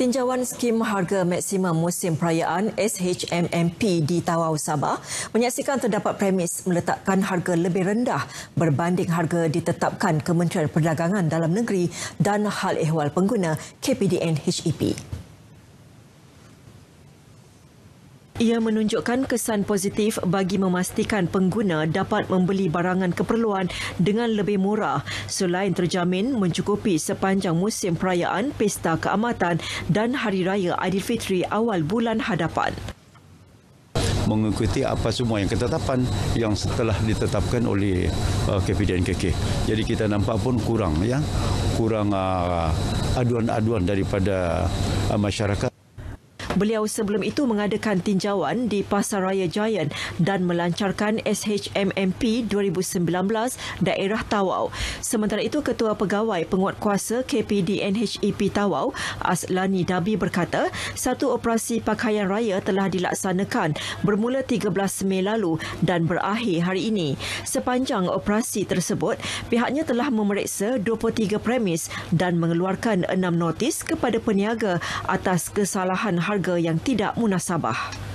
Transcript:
Tinjauan skim harga maksimum musim perayaan SHMMP di Tawau Sabah menyaksikan terdapat premis meletakkan harga lebih rendah berbanding harga ditetapkan Kementerian Perdagangan Dalam Negeri dan Hal Ehwal Pengguna KPDN HEP. Ia menunjukkan kesan positif bagi memastikan pengguna dapat membeli barangan keperluan dengan lebih murah selain terjamin mencukupi sepanjang musim perayaan Pesta Keamatan dan Hari Raya Aidilfitri awal bulan hadapan mengikuti apa semua yang ketetapan yang setelah ditetapkan oleh uh, KPDN KK. Jadi kita nampak pun kurang ya, kurang uh, aduan-aduan daripada uh, masyarakat. Beliau sebelum itu mengadakan tinjauan di Pasaraya Giant dan melancarkan SHMMP 2019 daerah Tawau. Sementara itu Ketua Pegawai Penguatkuasa KPD NHEP Tawau, Aslani Dabi berkata, satu operasi pakaian raya telah dilaksanakan bermula 13 Mei lalu dan berakhir hari ini. Sepanjang operasi tersebut, pihaknya telah memeriksa 23 premis dan mengeluarkan 6 notis kepada peniaga atas kesalahan harga harga yang tidak munasabah.